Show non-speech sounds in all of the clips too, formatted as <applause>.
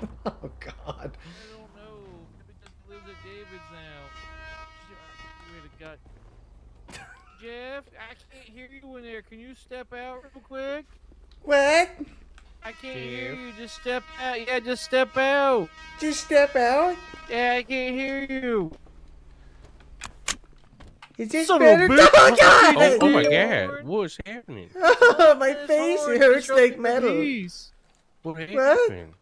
<laughs> Oh God. I don't know. Maybe just lives at David's now. Shit, Wait a god. <laughs> Jeff, I can't hear you in there. Can you step out real quick? What? I can't hear you. Just step out. Yeah, just step out. Just step out. Yeah, I can't hear you. Is this Son of a better? bitch. Oh God! Oh, oh my god, what's happening? Oh, <laughs> my face horse it hurts is like showing metal. peace. What happened?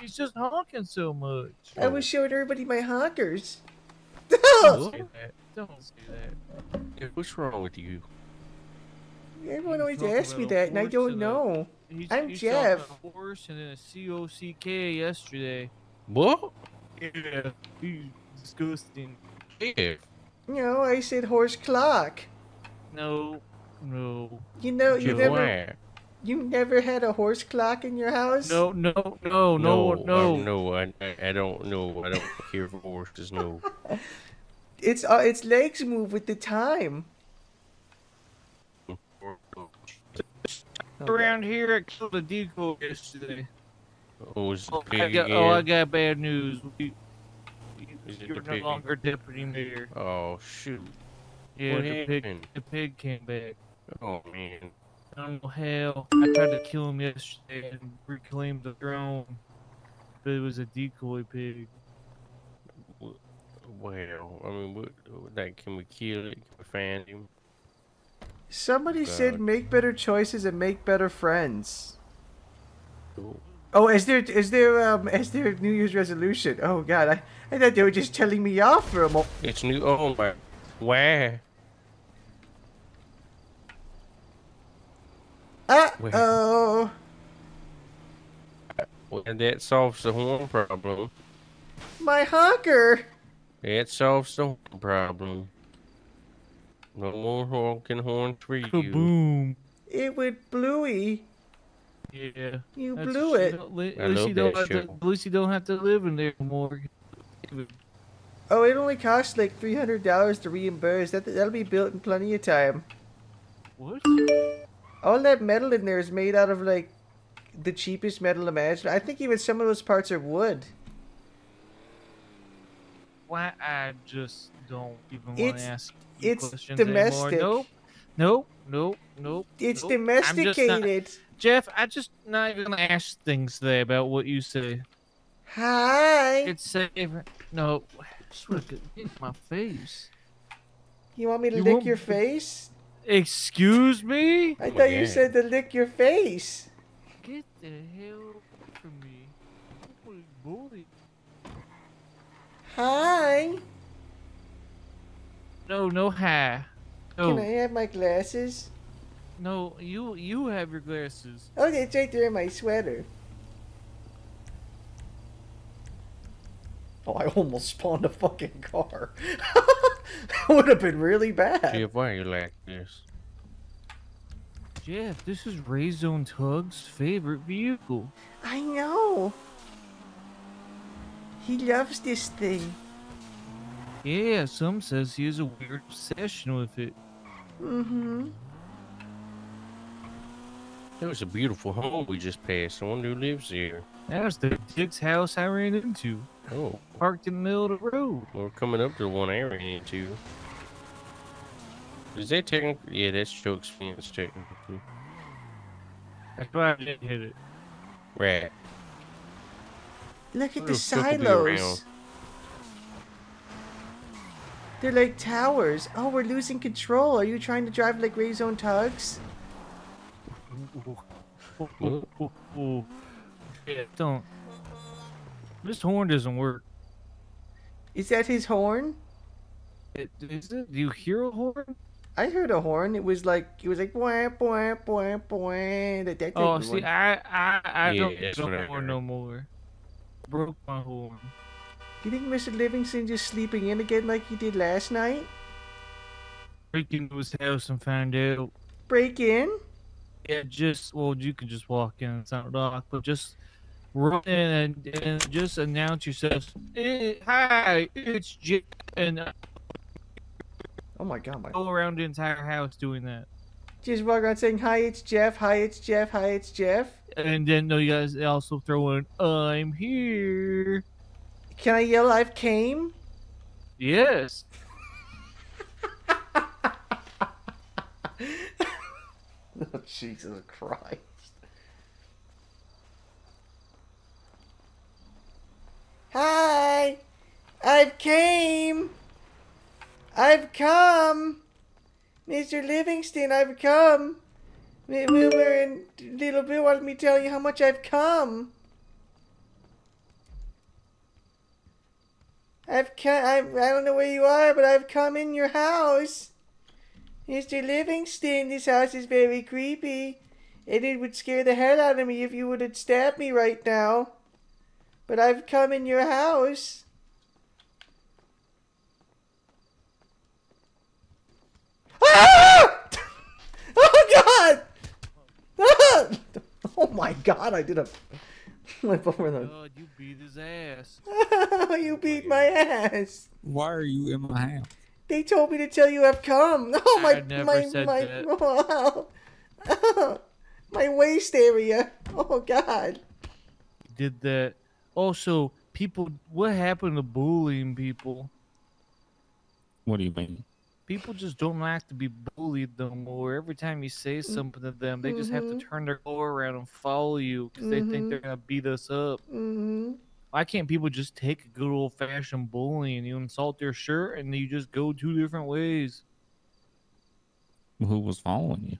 He's just honking so much. I was showing everybody my honkers. Don't <laughs> say that. Don't say that. Yeah, What's wrong with you? Everyone always asks me that, and I don't and a- know. He's, I'm he's Jeff. talking about a horse and then a C O C K yesterday. What? Yeah, he's disgusting. Yeah. No, I said horse clock. No, no, You know, you Jeff, never, why? You never had a horse clock in your house. no, no, no, no, no, no. I, no, I, I, I don't know. I don't <laughs> care for horses. No. It's uh, its legs move with the time. Around here, I killed a decoy yesterday. Oh, is it Oh, I got, again? oh, I got bad news. We, you're no pig? longer deputy mayor. Oh shoot. Yeah, What the pig, happened? the pig came back. Oh man. I don't know how. I tried to kill him yesterday and reclaim the throne, but it was a decoy pig. Well, I mean, what, like, can we kill it? Can we find him? Somebody God. said make better choices and make better friends. Cool. Oh, is there is there um is there New Year's resolution? Oh God, I I thought they were just telling me off for a moment. It's new. Oh my. Why? Uh oh. Well, that solves the horn problem. My honker. That solves the horn problem. No more honking horns for <laughs> you. Kaboom! It went bluey. Yeah. You that's- blew it. At least you don't that have to. show. At least you don't have to live in there anymore. Oh, it only costs like three hundred dollars to reimburse. That that'll be built in plenty of time. What? All that metal in there is made out of like the cheapest metal imaginable. I think even some of those parts are wood. Why I just don't even want to ask it's questions anymore. domestic. Nope. Nope. Nope. Nope. It's nope. I'm not- domesticated. Jeff, I just not even gonna ask things today about what you say. Hi. It's safe. No, swear to my face. You want me to You lick your face? Excuse me? I Oh my thought you said to lick your face. Get the hell away from me. Holy bully. Hi. No, no hi. Can I have my glasses? no, you you have your glasses. Okay, it's right there in my sweater. Oh, I almost spawned a fucking car. that <laughs> would have been really bad. Jeff, why are you like this? Jeff, this is Ray Zone Tug's favorite vehicle. I know. He loves this thing. Yeah, some says he has a weird obsession with it. Mm-hmm. That was a beautiful home we just passed. Someone who lives there. That was the dick's house I ran into. Oh, Parked in the middle of the road. we're coming up to the one I ran into. Is that technically? Yeah, that's Choke's fence technically. That's why I didn't hit it. Right. Look at What the the fuck will be around? silos. They're like towers. Oh, we're losing control. Are you trying to drive like Ray Zone Tugs? What? Ooh. Yeah, don't. This horn doesn't work. Is that his horn? It, is it? Do you hear a horn? I heard a horn. It was like it was like boing boing boing boing. That, that Oh, type see, one. I I, I Yeah, don't that's get what horn no more. Broke my horn. Do you think Mr. Livingston just sleeping in again like he did last night? Break into his house and find out. Break in? Yeah, just well, you can just walk in. It's not locked, but just run in and, and just announce yourself. Eh, hi, it's Jake, and uh, Oh my god, my go around the entire house doing that. Just walk around saying, hi, it's Jeff, hi, it's Jeff, hi, it's Jeff. And then no, you guys also throw in, I'm here. Can I yell, I've came? Yes. Oh, <laughs> Jesus Christ. Hi! I've came! I've come! Mr. Livingston, I've come! Wilbur and Little Bill wanted me to tell you how much I've come. I've come, I, I don't know where you are, but I've come in your house. Mr. Livingston, this house is very creepy. And it would scare the hell out of me if you would have stabbed me right now. But I've come in your house. Ah! <laughs> Oh god! Ah! <laughs> Oh my god, I did a flip over the. God, you beat his ass. <laughs> you beat my ass. Why are you in my house? They told me to tell you I've come. <laughs> Oh my I never my said my that. <laughs> my waist area. <laughs> Oh god. Did that. Also, people, what happened to bullying people? What do you mean? People just don't like to be bullied no more. Every time you say something to them, they just have to Mhm. turn their go around and follow you because they think Mhm. they're gonna beat us up. hmm Why can't people just take a good old fashioned bullying? And you insult their shirt and you just go two different ways. Who was following you?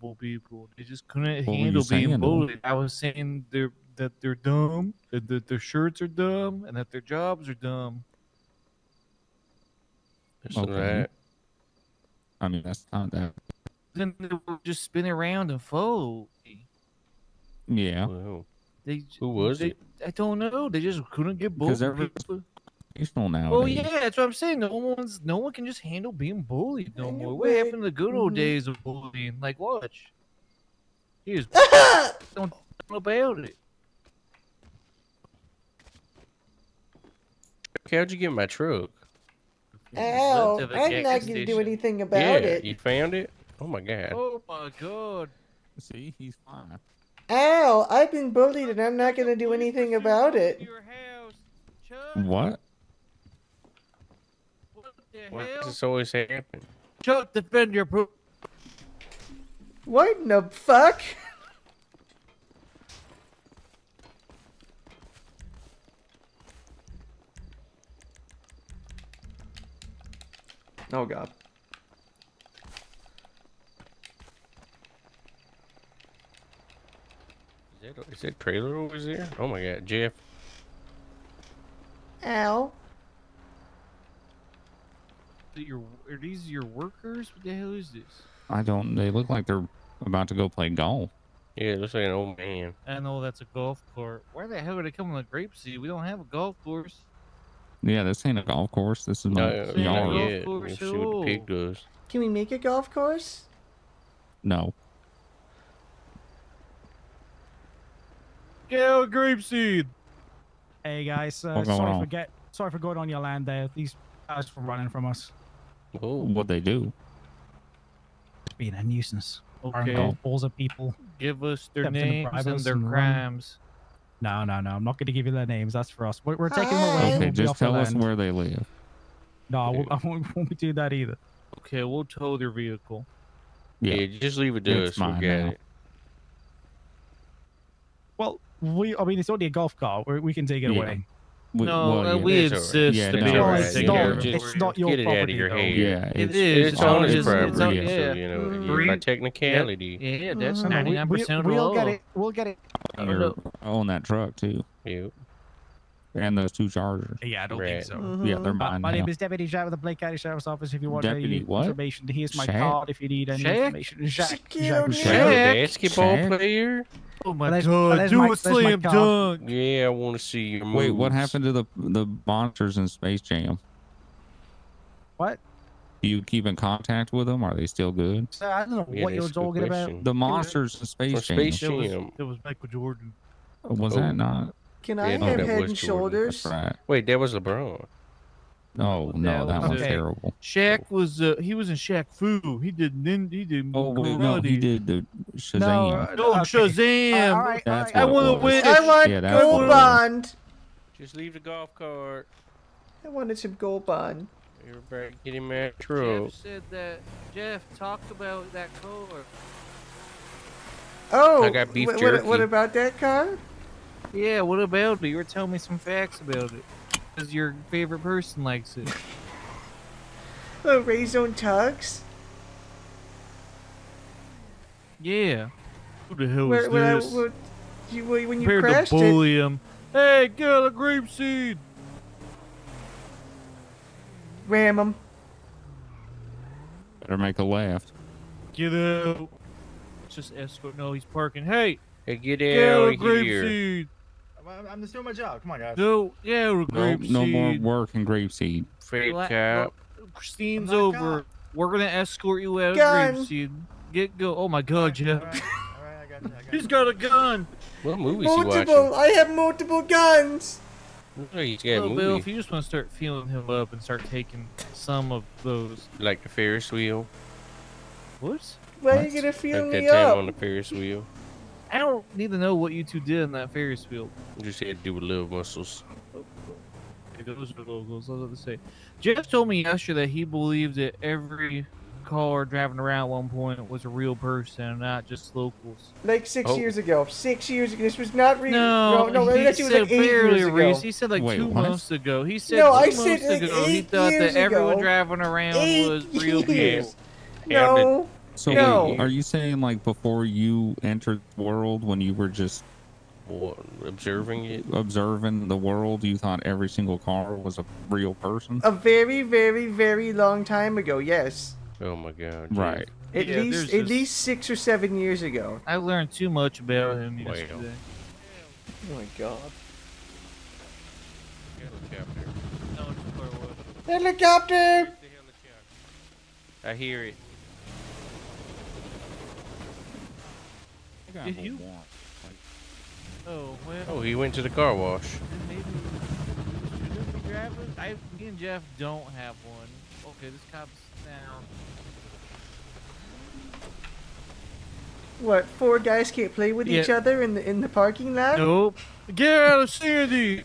Bull people, they just couldn't What handle being saying, though? bullied. I was saying they're that they're dumb, that, that their shirts are dumb, and that their jobs are dumb. Okay. I mean, that's not that. Then they would just spin around and follow. Yeah, Well, They Who was they, it? I don't know. They just couldn't get bullied. Because every- People- occasional nowadays. Well, yeah, that's what I'm saying. No one's, no one can just handle being bullied no more. What happened to the good old days of bullying? Like, watch. He just <laughs> Ah! don't know about it. okay, how'd you get my truck? Ow! Went to the I'm gas not gonna do anything about yeah, it. you found it? Oh my god. Oh my god. See, he's fine. Ow! I've been bullied and I'm not gonna do anything about it. Your house. What? what the Why hell? does this always happen? Chuck, defend your pro- What in the fuck? Oh god. Is that, is that trailer over there? Oh my god, Jeff. Ow. your are these your workers? What the hell is this? I don't. They look like they're about to go play golf. Yeah, it looks like an old man. I know that's a golf course. Where the hell are they coming to Grape Seed? We don't have a golf course. Yeah, this ain't a golf course. This is No, my uh, Yeah, golf yet. course We'll see what the pig does. Can we make a golf course? No. Go Grape Seed. Hey guys, uh, sorry on? for get sorry for going on your land there. These guys were running from us, Oh, What they do? Just being a nuisance. Okay. Armed balls of people. Give us their names bribe and their and crimes. No, no, no. I'm not going to give you their names. That's for us. We're, we're taking them away. Okay, We'll just tell us land. where they live. No, I won't, <laughs> I won't, won't be doing that either. Okay, we'll tow their vehicle. yeah. Yeah. just leave it to It's us. We'll get now. it. Well, we. I mean, it's only a golf cart. we we can take it Yeah. away. We, no, well, uh, yeah, we that's all right. insist Yeah, to no, be it's able to not- take no, care of just- it's not your Get it out of property, your though. head. Yeah, it's, is. It's, It's on on his his- it's property, on- so yeah. you know, yeah, by Green- technicality. Yeah, that's Mhm. No, no, ninety we, nine we, percent of the we'll law. get it. We'll get it. Oh, You're on that truck too, Yeah. And those two chargers. Yeah, I don't Right. think so. Yeah, they're. Uh, mine my now. name is Deputy Jack with the Blaine County Sheriff's Office. If you want Deputy any what? information, here's my Shaq? card. If you need any Shaq? information, Jack. Shaq, Jack, you with know, Shaq. Shaq. Shaq. basketball Shaq. player? Oh my There's- god, there's do my- a there's slam dunk. Yeah, I want to see your moves. Wait, what happened to the the monsters in Space Jam? What? Do you keep in contact with them? Are they still good? So I don't know Yeah, what you're that's a talking about. The monsters in Space From Jam. Space It was, Jam. it was Michael Jordan. Was Oh. that not? Can I Yeah, have that head and shoulders? Right. Wait, that was LeBron. Oh no, That that was one's it. terrible. Shaq was uh, he was in Shaq Fu. He did nin he did Oh wait, no, he did the Shazam. No, No, okay. Shazam. all right, all That's right. I wanna win. I want Yeah, gold what it was. bond. Just leave the golf cart. I wanted some gold bond. Everybody get him that Jeff truck. said that Jeff talked about that car. Oh, I got beef jerky. what, what about that car? Yeah, what about it? You were telling me some facts about it. Because your favorite person likes it. <laughs> Oh, Ray's own tugs. Yeah. Who the hell Where, is where I, this? what, you, when you Prepared to crashed it, bully him. Hey, get a grape seed. ram him. Better make a left. Get out. Just escort. No, he's parking. Hey, Hey, get get a out grape here. seed. I'm, I'm just doing my job. Come on, guys. No, yeah, a No, grape no more work in grapeseed. Fake La- cap. Christine's oh I'm over. caught. We're gonna escort you out Gun. of grapeseed. Get go. Oh my God, Jeff. All right, all right, I got you. I got He's you. got a gun. What movies he Multiple. watching? I have multiple guns. Oh, he's got Well, a Bill, if you just want to start feeling him up and start taking some of those. Like the Ferris wheel. What? Why are you gonna feel Like that me time up? on the Ferris wheel. I don't need to know what you two did in that Ferris wheel. Just had to do with little muscles. Okay, Those are logos. I was about to say. Jeff told me yesterday that he believed that every car driving around at one point was a real person and not just locals. Like six Oh. years ago. Six years ago. This was not real. No, no, no he actually it was said like eight fairly years ago. He said like Wait, two what? months ago. He said No, two I months said, like, ago he thought years that everyone ago. driving around Eight was real years. people. No. So No. wait, are you saying like before you entered the world, when you were just What, observing it. observing the world, you thought every single car was a real person? A very, very, very long time ago. Yes. Oh my god. Jeff. Right. At Yeah, least, at just- least six or seven years ago. I learned too much about him Wow. yesterday. Oh my god. Helicopter. No, it's far away. Helicopter. I hear it. Did you- Oh well. Oh, he went to the car wash. Maybe should we be driving? I, me and Jeff don't have one. Okay, this cop's down. What? Four guys can't play with each other in the in the parking lot? Nope. Get out of Sandy.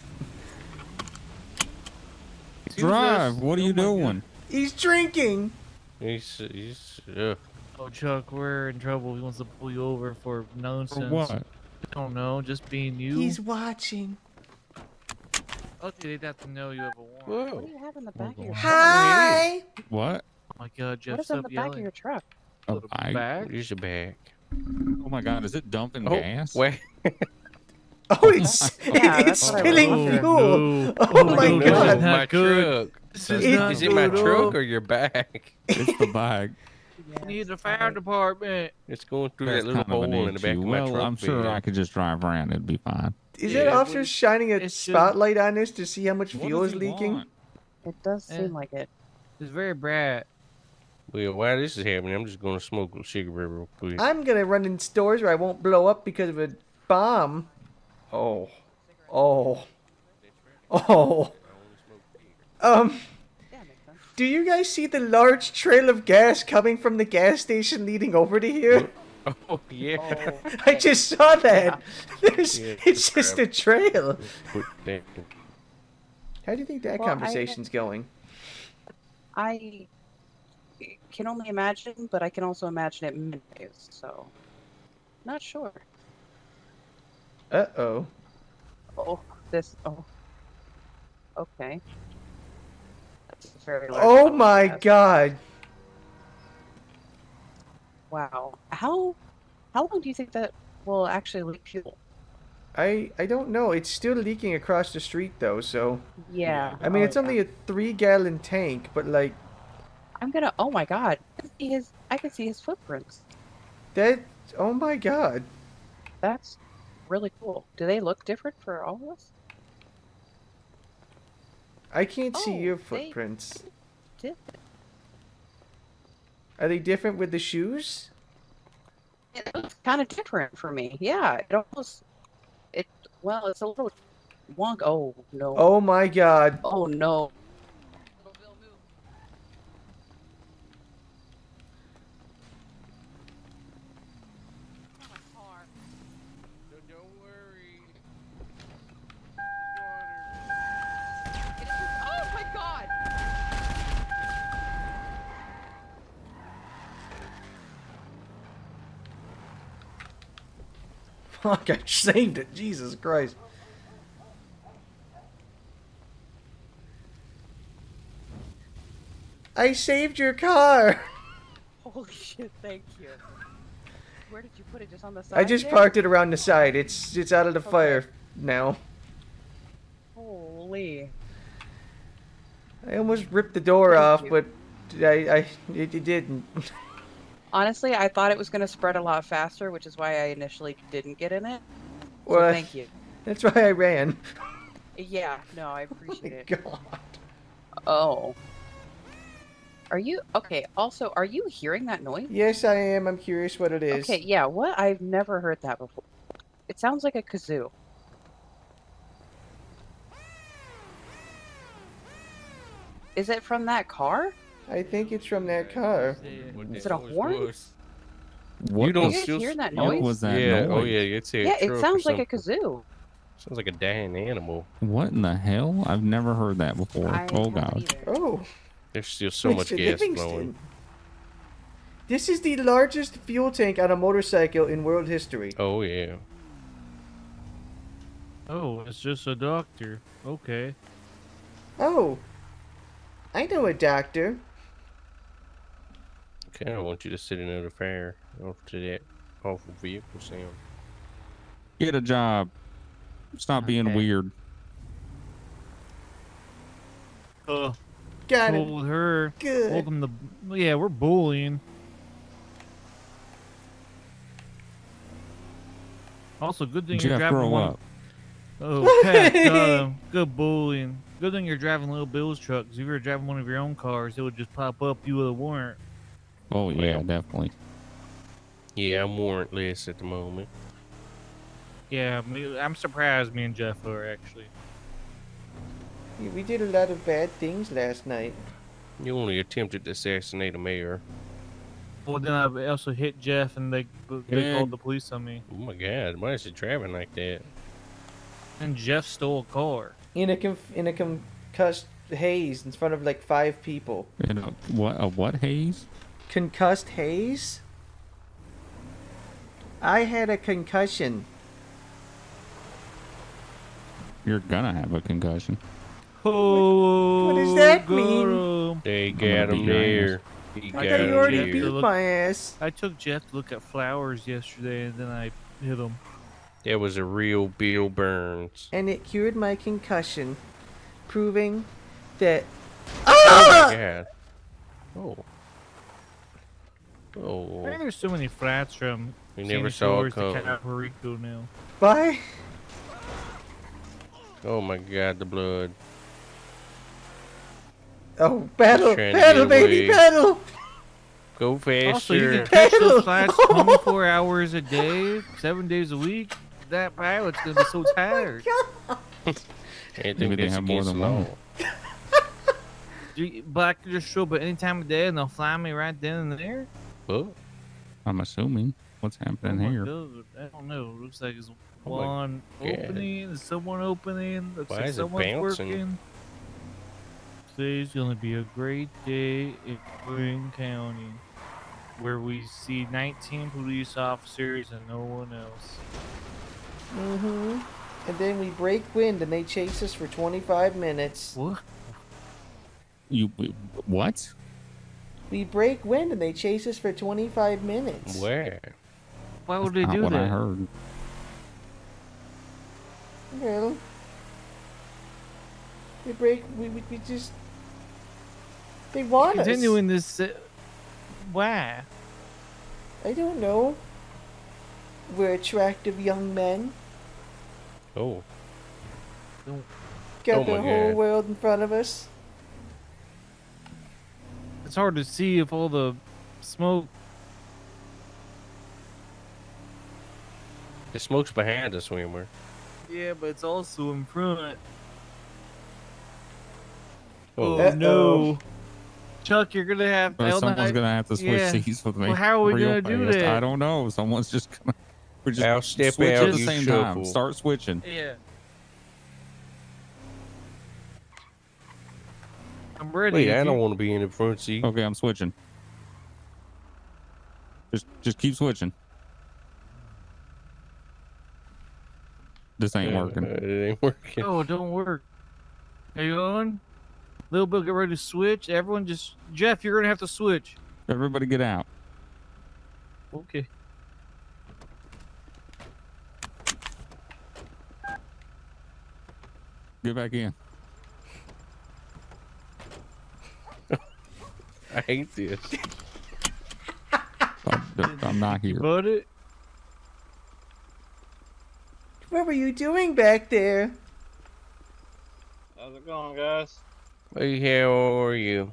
Drive. What are you doing? He's drinking. He's he's uh, Oh, Chuck, we're in trouble. He wants to pull you over for nonsense. For nonsense. what? I don't know, just being you. He's watching. Oh, okay, they'd have to know you have a warrant. What do you have in the back of your truck? Hi. What? Oh my God, Jeff, What is on stop the back of your truck? A Little bag? bag? Here's a bag. Oh my god, is it dumping Oh, gas? wait. <laughs> Oh, it's <laughs> Yeah, it's that's what I spilling was fuel. Oh, no. Oh, Oh, my no, no, this god. is my good. truck. This is It- not Is it my truck Oh, or your bag? <laughs> It's the bag. I need the fire department. It's going through That's that little kind of an hole in the back issue. of my Well, truck. I'm sure bed. I could just drive around. It'd be fine. Is Yeah, that well, officer shining a it should- spotlight on this to see how much What fuel is leaking? want? It does Eh. seem like it. It's very bright. Well, while this is happening, I'm just gonna smoke a cigarette real quick. I'm gonna run in stores where I won't blow up because of a bomb. Oh. Oh. Oh. Um, Yeah, makes sense. Do you guys see the large trail of gas coming from the gas station leading over to here? Oh yeah. I just saw that. There's, Yeah, it's it's just a a trail. How do you think that Well, I- conversation's going? I can only imagine, but I can also imagine it middays, so not sure. Uh oh. Oh, this. Oh. Okay. That's a very large Oh my gas. god. Wow. How how long do you think that will actually leak fuel? I I don't know. It's still leaking across the street though, so Yeah. I mean oh, it's yeah. only a three gallon tank, but like I'm gonna. Oh my god. I can see his. I can see his footprints. that. Oh my god. That's really cool. Do they look different for all of us? I can't see Oh, your footprints. Are they different with the shoes? it looks kind of different for me. Yeah. It almost. It. Well, it's a little wonk. Oh no. Oh my god. Oh no. Fuck, <laughs> I saved it. Jesus Christ. I saved your car. <laughs> Holy shit! Thank you. Where did you put it? Just on the side? I just there? parked it around the side. It's it's out of the Okay. fire now. Holy. I almost ripped the door Thank off, you. but I I it, it didn't. <laughs> Honestly, I thought it was going to spread a lot faster, which is why I initially didn't get in it. So Well, thank you. <laughs> That's why I ran. Yeah, no, I <laughs> Oh appreciate my it. god. Oh. Are you okay? Also, are you hearing that noise? Yes, I am. I'm curious what it is. Okay, yeah. What? I've never heard that before. It sounds like a kazoo. Is it from that car? I think it's from that car. Is it a horn? was. What You don't you guys hear that What noise? was that yeah, oh, noise? oh yeah, it's a yeah, it sounds like a something. kazoo. Sounds like a dying animal. What in the hell? I've never heard that before. I oh god. either. Oh, There's still so much gas Livingston. flowing. This is the largest fuel tank on a motorcycle in world history. Oh yeah. Oh, it's just a doctor. Okay. Oh, I know a doctor. Okay, I want you to sit in another fire off to that awful vehicle sound. Get a job. Stop being weird. Uh, Got it. told her. Good. Told them the. Yeah, we're bullying. Also, good thing you're Jeff, driving grow one. up. Oh, Pat, got him. Good bullying. Good thing you're driving Little Bill's truck. 'cause if you were driving one of your own cars, it would just pop up. You would have weren't. Oh yeah, Well. definitely. Yeah, I'm warrantless at the moment. Yeah, I'm surprised me and Jeff are actually. We did a lot of bad things last night. You only attempted to assassinate a mayor. Well, then I also hit Jeff, and they they Yeah. called the police on me. Oh my god, why is he driving like that? And Jeff stole a car. In a conf- in a concussed haze in front of like five people. In a, what a what haze? Concussed haze? I had a concussion. You're gonna have a concussion. Oh, what does that got mean? They gonna got him there. I got thought got you already Jeff beat look- my ass. I took Jeff to look at flowers yesterday, and then I hit him. That was a real Bill Burns. And it cured my concussion, proving that. Oh Ah! my god. Oh. I Oh. think there's so many flats from We never saw it Shores to come. Cayo Perico now. Bye. Oh my god, the blood. Oh, battle, trying to battle, baby, away. battle. Go faster. Also, you can catch Pedal. those flats <laughs> 24 hours a day, seven days a week. That pilot's gonna be so <laughs> oh tired. <laughs> Anything Maybe they have more than one. law. You- But I can just show up at any time of day, and they'll fly me right then and there. Oh, I'm assuming. What's Oh happening my here? God, I don't know. It Looks like it's Oh my one God. opening, someone opening. Looks Why like is it someone's bouncing? working. Today's gonna be a great day in Boone County, where we see 19 police officers and no one else. Mm-hmm. And then we break wind and they chase us for 25 minutes. What? You what? We break wind and they chase us for 25 minutes. where? Why would they Not do what that? I heard. Well, we break. We, we, we just. They want us. Continuing this. Uh, why? I don't know. We're attractive young men. Oh, Got Oh the whole God. world in front of us. It's hard to see if all the smoke. the smoke's behind us, swimmer. Yeah, but it's also in front. Oh, Oh no. Chuck, you're gonna have But someone's gonna have to switch yeah. seats with me. Well, how are we real gonna do fast. that? I don't know. Someone's just gonna. We're just I'll step switch out, at the you same time. Start switching. Yeah. I'm ready. wait, I don't want to be in the front seat. Okay, I'm switching. Just just keep switching. This ain't working. it ain't working. Oh, it don't work. Are you on? Little Bill, get ready to switch. Everyone just Jeff, you're gonna have to switch. Everybody get out. Okay. Get back in. I hate this. <laughs> I'm, I'm not here. But it. What were you doing back there? How's it going, guys? Hey, how are you?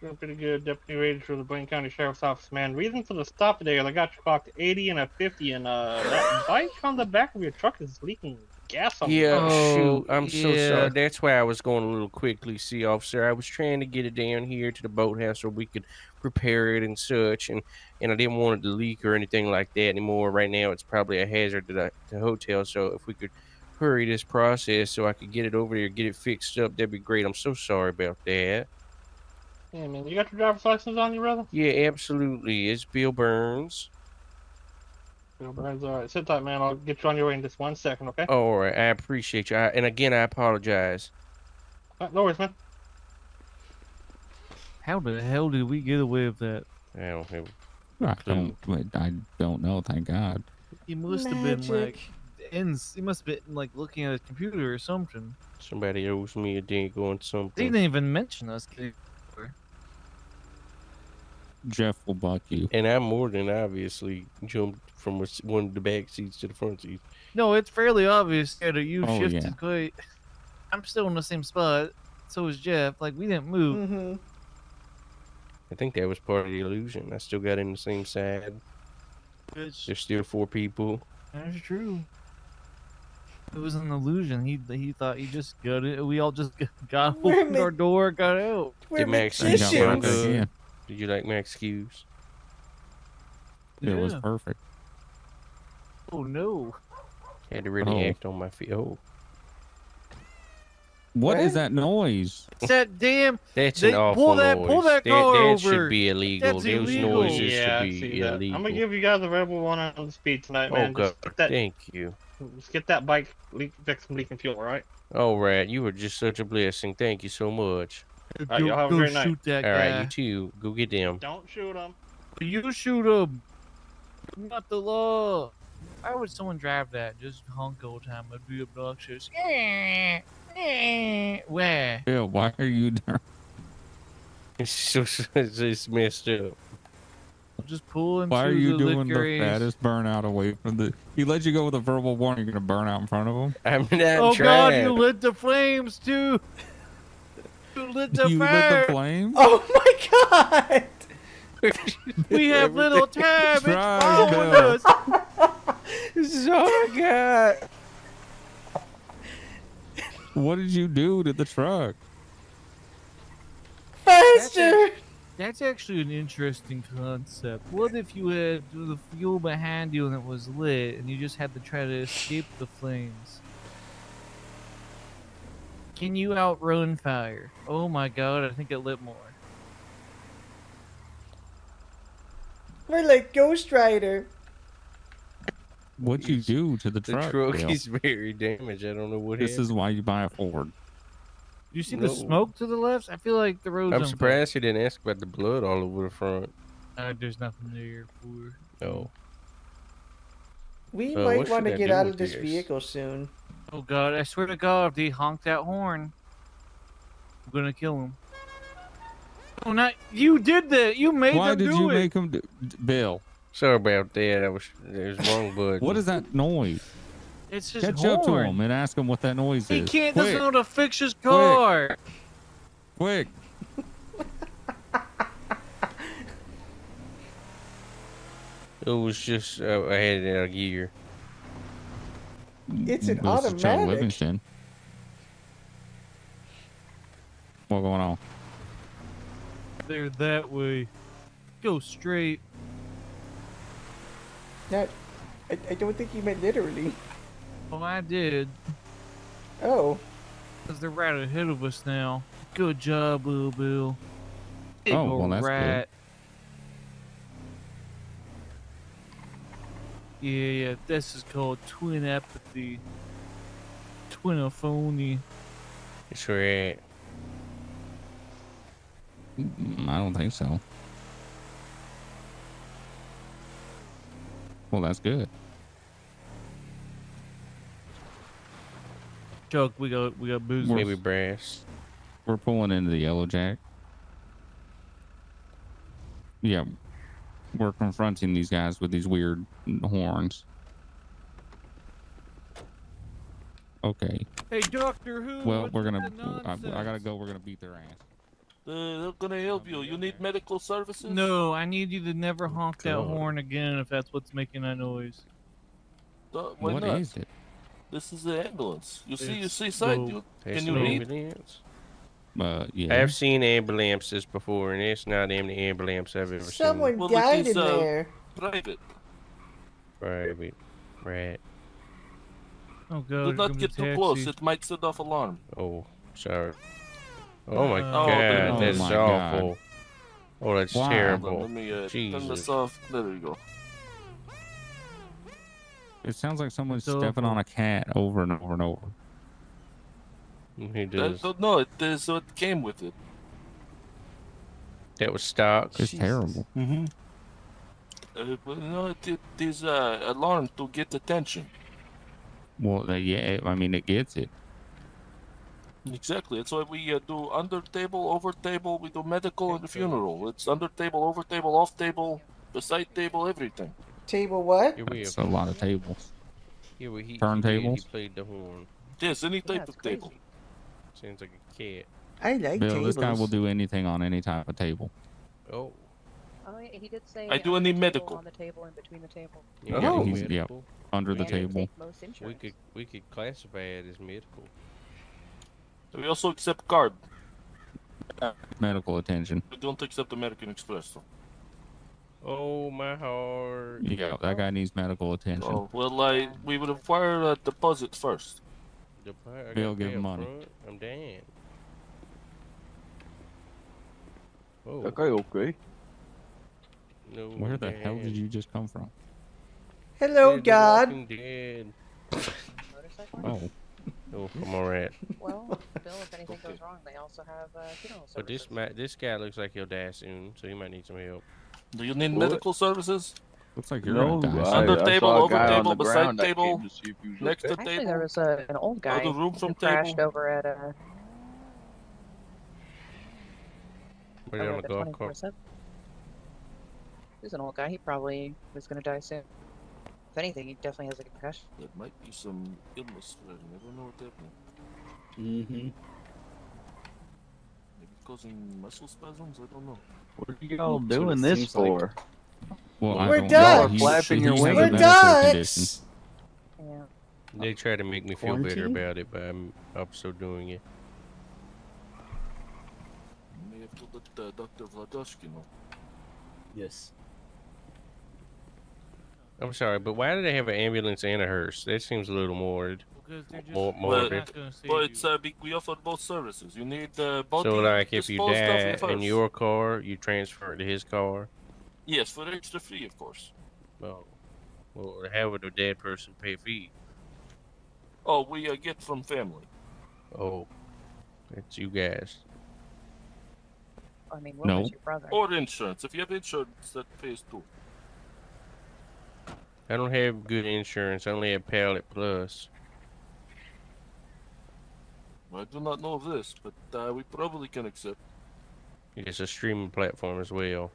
Doing pretty good. Deputy Ranger for the Blaine County Sheriff's Office, man. Reason for the stop today, I got you clocked 80 and a 50, and uh, that bike on the back of your truck is leaking gas on the Yeah, Oh, shoot. I'm so yeah. sorry. That's why I was going a little quickly, see, officer. I was trying to get it down here to the boathouse so we could repair it and such, and and I didn't want it to leak or anything like that anymore. Right now, it's probably a hazard to the, to the hotel. So if we could hurry this process so I could get it over there, get it fixed up, that'd be great. I'm so sorry about that. Yeah, man. You got your driver's license on you, brother? Yeah, absolutely. It's Bill Burns. Bill Burns, alright. Sit tight, man. I'll get you on your way in just one second, okay? Oh, All right, I appreciate you. I, and again, I apologize. Uh, no worries, man. How the hell did we get away with that? I don't have. I don't. I don't know. Thank God. He must have been like Magic. ins. He must have been like looking at a computer or something. Somebody owes me a ding on something. They didn't even mention us. Kid. Jeff will buck you. And I more than obviously jumped from one of the back seats to the front seat. No, it's fairly obvious that you Oh, shifted yeah. quite. I'm still in the same spot. So is Jeff. Like we didn't move. Mm-hmm. I think that was part of the illusion. I still got in the same side. Which There's still four people. that's true. It was an illusion. He he thought he just got it. We all just <laughs> got We're opened our door, got out. We're Did Max And got magicians. Back in. Did you like my excuse? It was perfect. Oh no. Had to really Oh. act on my feet. Oh, What is that noise? It's that damn. <laughs> that's They- an awful pull that- noise. pull that car that over. should be illegal. That's Those illegal. noises yeah, I should see be that. illegal. I'm gonna give you guys a rebel one on the speed tonight, oh man. God, Just get that, thank you. just get that bike leak, fix some leaking fuel, alright? All right, you were just such a blessing. Thank you so much. Alright, y'all have a go great night. shoot that All guy. right, you too. Go get them. Don't shoot him. You shoot him. Not the law. Why would someone drive that? Just honk all the time. It'd be obnoxious. Where? Bill, why are you? It's so it's just messed up. Just pull him Why are you the doing the licorice. fattest burnout away from the? He let you go with a verbal warning. You're gonna burn out in front of him. I'm not Oh trying. God! You lit the flames too. <laughs> You lit the you fire. lit the flame. Oh my god! <laughs> we have little time. It's Try, following Bill. us. This is all What did you do to the truck? Faster! That's actually an interesting concept. What if you had the fuel behind you and it was lit, and you just had to try to escape the flames? Can you outrun fire? Oh my god, I think it lit more. We're like Ghost Rider. What'd you do to the truck? The truck? truck is <laughs> very damaged. I don't know what This happened. is why you buy a Ford. You see the smoke to the left? I feel like the road. I'm on surprised you didn't ask about the blood all over the front. fire. Uh, there's nothing there for. No. We Uh, might want to get out of this this? vehicle soon. Oh god, I swear to God, if they honk that horn, I'm gonna kill him. Oh, not you did that. You made Why them did you make him do? Bill, sorry about that. I was it was wrong <laughs> button. what is that noise? It's his Catch horn. up to him and ask him what that noise He is. He can't. Quick, Doesn't know to fix his car. quick. It was just uh, I had it out of gear. It's an This is Joe automatic. Livingston. What going on? They're that way. Go straight. That, I, I don't think you meant literally. Oh, I did. Oh, Cause they're right ahead of us now. Good job, Little Bill. Big Oh, well, that's good. Yeah, yeah. This is called twin apathy. Twinophony. It's right. Mm, I don't think so. Well, that's good. Chuck, we got we got booze. Maybe brass. We're pulling into the Yellow Jack. Yeah, we're confronting these guys with these weird horns. Okay. Hey, Doctor Who. Well, what's we're gonna. the I, I gotta go. We're gonna beat their ass. Uh, they're gonna help you. You need medical services? No, I need you to never honk that horn again if that's what's making that noise. Uh, why What not? is it? This is the ambulance. You see, you see side. no- You, can you an read? ambulance. Uh, yeah. I've seen ambulances before, and it's not any ambulance I've ever seen. Someone Well, it died is, in uh, there. Private. Seen. Private. Right. Oh god. Do not get a too close. It might set off alarm. Oh, sorry. Oh my Uh, Oh, god, oh that's my God. awful. Oh, that's Why? Hold on, terrible. let me uh, turn Jesus. this off. There we go. It sounds like someone's So- stepping on a cat over and over and over. He I does. don't know. It is what came with it. That was stock. It's terrible. Mm-hmm. Uh, but no, it, it is uh, alarm to get attention. Well, uh, yeah. I mean, it gets it. Exactly. That's why we uh, do under table, over table. We do medical and funeral. It's under table, over table, off table, beside table, everything. Table what? Here we It's have. a lot of tables. Here we he, he, he Turntables? played the horn. Yes, any type That's of table. crazy. Sounds like a cat. I like Bill, tables. this guy will do anything on any type of table. Oh. Oh, yeah, he did say. I do uh, under any the table, medical. On the table, in between the table. Yeah, Oh. He's- yeah. medical. Under the table. take most We could we could classify it as medical. We also accept card. Medical attention. We don't accept American Express. Though. Oh my heart. Yeah, that guy needs medical attention. Oh well, I we would require a deposit first. Deposit. Bill, give him money. Front. I'm damn. Oh, Okay, okay. No. Where the hell did you just come from? Hello, Dead, God. <laughs> Dead. Oh, Oh, I'm alright. Well, Bill, if anything goes wrong, they also have uh, funeral But this services. ma- this guy looks like he'll die soon, so he might need some help. Do you need What? medical services? looks like you're No, gonna die. I, Under I table, over table, the beside table, came to see if he was next okay. to Actually, table. there was a, an old guy the room from who crashed table. over at a But over on at the the golf cart. 24/7. He's an old guy. He probably was going to die soon. If anything, he definitely has a concussion. There might be some illness spreading. I don't know what happening. Mm-hmm. Maybe causing muscle spasms. I don't know. What are y'all That's what doing this seems like. for? Well, We're don't ducks. know. He's- Flapping your wings. We're medical ducks. Yeah. They try to make me feel better about it, but I'm also doing it. You may have to let uh, Dr. Vladoshki know. Yes. I'm sorry, but why do they have an ambulance and a hearse? That seems a little more. Because they're just More- they're morbid. not But it's uh, be- we offer both services. You need uh, body So, like, if you disposed die in in your car, you transfer to his car. Yes, for extra fee, of course. Well, well, how would a dead person pay fee? Oh, we uh, get from family. Oh, it's you guys. I mean, Will No. is your brother. Or insurance. If you have insurance, that pays too. I don't have good insurance. I only have Pallet Plus. I do not know of this, but uh, we probably can accept. It's a streaming platform as well.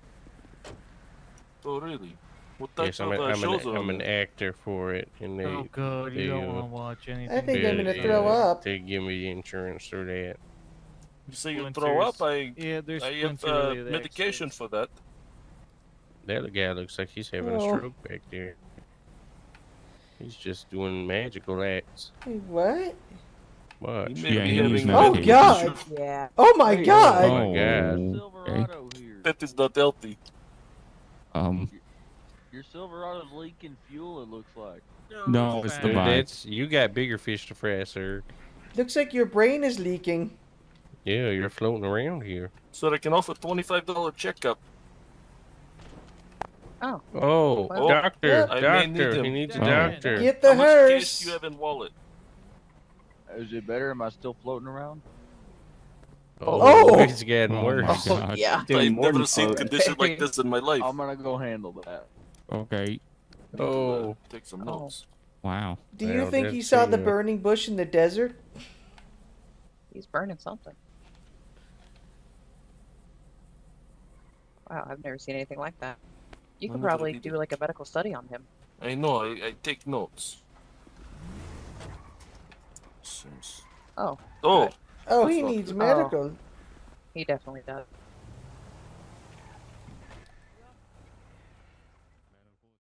Oh, really? What type Yes, I'm, of a, uh, I'm, shows an, are I'm an actor for it, and they oh god, they, you don't uh, want to watch anything. I think I'm gonna throw uh, up. They give me insurance through that. You say you throw up, I, Yeah, there's I have uh, medication X-rays. for that. The other guy looks like he's having Oh. a stroke back there. He's just doing magical acts. Wait, what? Watch. He may Yeah, be he having needs Oh medication. God! Yeah. Oh my Hey, God! Oh my God. Silverado here. That is not healthy. Um, Your Silverado's leaking fuel, it looks like. No, it's the Dude, vibe. you got bigger fish to fry, sir. Looks like your brain is leaking. Yeah, you're floating around here. So I can offer $25 checkup. Oh. Oh, Well- doctor, Yep. Doctor. need He needs a Oh. doctor. Get the How much cash do you have in wallet? Is it better? Am I still floating around? Oh. it's getting Oh my worse. God. yeah. Doing I've never seen float. condition like this in my life. I'm gonna go handle that. Okay. Need to, uh, Oh. take some Oh. notes. Wow. Do you Well, think that's you saw the the, burning bush in the desert? He's burning something. Wow, I've never seen anything like that. You I could probably do like a medical study on him. I know. I, I take notes. Seems- Oh, Oh, Oh, he needs good. medical. he definitely does.